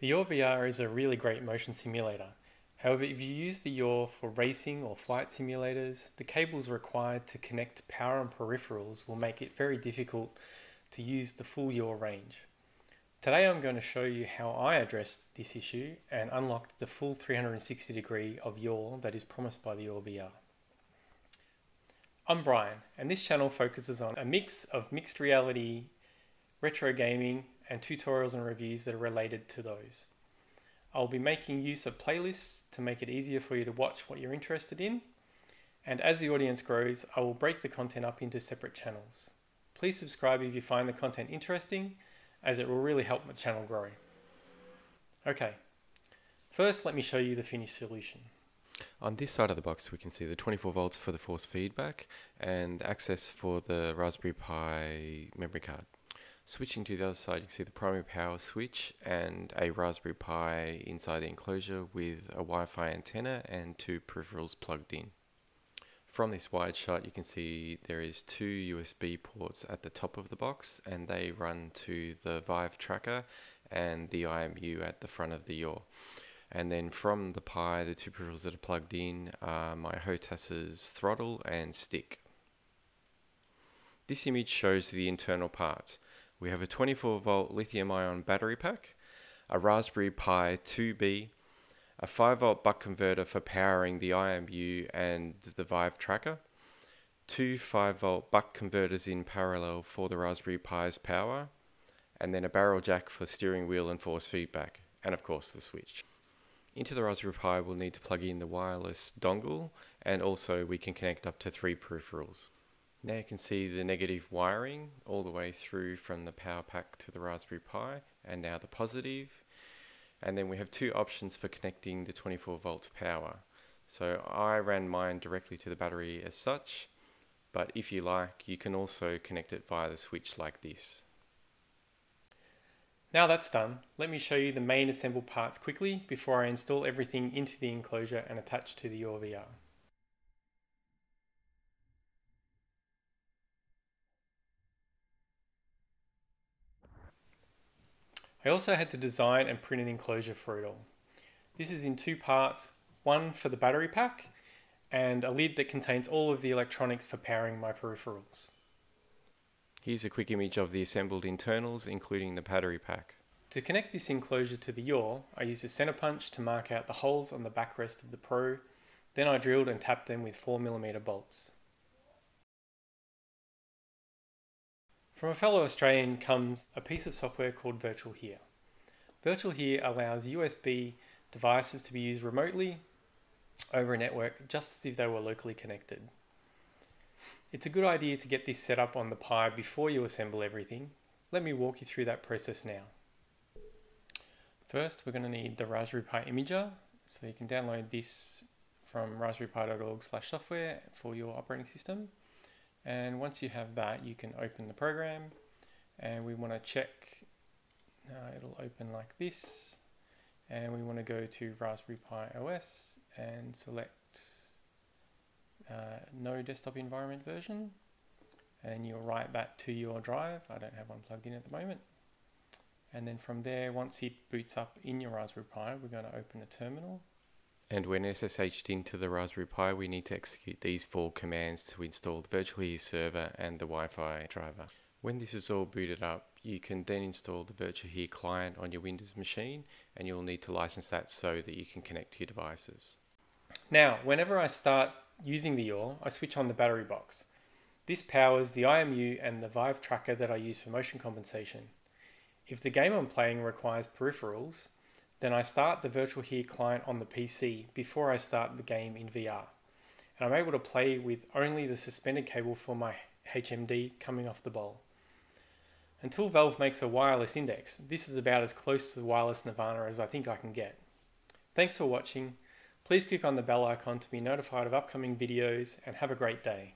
The Yaw VR is a really great motion simulator. However, if you use the Yaw for racing or flight simulators, the cables required to connect power and peripherals will make it very difficult to use the full Yaw range. Today I'm going to show you how I addressed this issue and unlocked the full 360 degree of Yaw that is promised by the Yaw VR. I'm Brian and this channel focuses on a mix of mixed reality, retro gaming and tutorials and reviews that are related to those. I'll be making use of playlists to make it easier for you to watch what you're interested in. And as the audience grows, I will break the content up into separate channels. Please subscribe if you find the content interesting, as it will really help my channel grow. Okay, first let me show you the finished solution. On this side of the box we can see the 24 volts for the force feedback and access for the Raspberry Pi memory card. Switching to the other side, you can see the primary power switch and a Raspberry Pi inside the enclosure with a Wi-Fi antenna and two peripherals plugged in. From this wide shot, you can see there is two USB ports at the top of the box and they run to the Vive tracker and the IMU at the front of the yaw. And then from the Pi, the two peripherals that are plugged in are my HOTAS's throttle and stick. This image shows the internal parts. We have a 24 volt lithium ion battery pack, a Raspberry Pi 2B, a 5 volt buck converter for powering the IMU and the Vive tracker, two 5 volt buck converters in parallel for the Raspberry Pi's power, and then a barrel jack for steering wheel and force feedback, and of course the switch. Into the Raspberry Pi we'll need to plug in the wireless dongle and also we can connect up to three peripherals. Now you can see the negative wiring all the way through from the power pack to the Raspberry Pi and now the positive. And then we have two options for connecting the 24 volts power. So I ran mine directly to the battery as such, but if you like, you can also connect it via the switch like this. Now that's done, let me show you the main assembled parts quickly before I install everything into the enclosure and attach to the Yaw I also had to design and print an enclosure for it all. This is in two parts, one for the battery pack and a lid that contains all of the electronics for powering my peripherals. Here's a quick image of the assembled internals including the battery pack. To connect this enclosure to the yaw, I used a center punch to mark out the holes on the backrest of the Pro, then I drilled and tapped them with 4mm bolts. From a fellow Australian comes a piece of software called VirtualHere. Virtual Here allows USB devices to be used remotely over a network just as if they were locally connected. It's a good idea to get this set up on the Pi before you assemble everything. Let me walk you through that process now. First, we're going to need the Raspberry Pi Imager. So you can download this from raspberrypi.org slash software for your operating system. And once you have that, you can open the program and we want to check, uh, it'll open like this. And we want to go to Raspberry Pi OS and select uh, no desktop environment version. And you'll write that to your drive. I don't have one plugged in at the moment. And then from there, once it boots up in your Raspberry Pi, we're going to open a terminal and when SSH'd into the Raspberry Pi, we need to execute these four commands to install the VirtualHere server and the Wi-Fi driver. When this is all booted up, you can then install the VirtualHere client on your Windows machine and you'll need to license that so that you can connect to your devices. Now, whenever I start using the Yaw, I switch on the battery box. This powers the IMU and the Vive tracker that I use for motion compensation. If the game I'm playing requires peripherals, then I start the VirtualHere client on the PC before I start the game in VR. And I'm able to play with only the suspended cable for my HMD coming off the bowl. Until Valve makes a wireless index, this is about as close to wireless nirvana as I think I can get. Thanks for watching. Please click on the bell icon to be notified of upcoming videos and have a great day.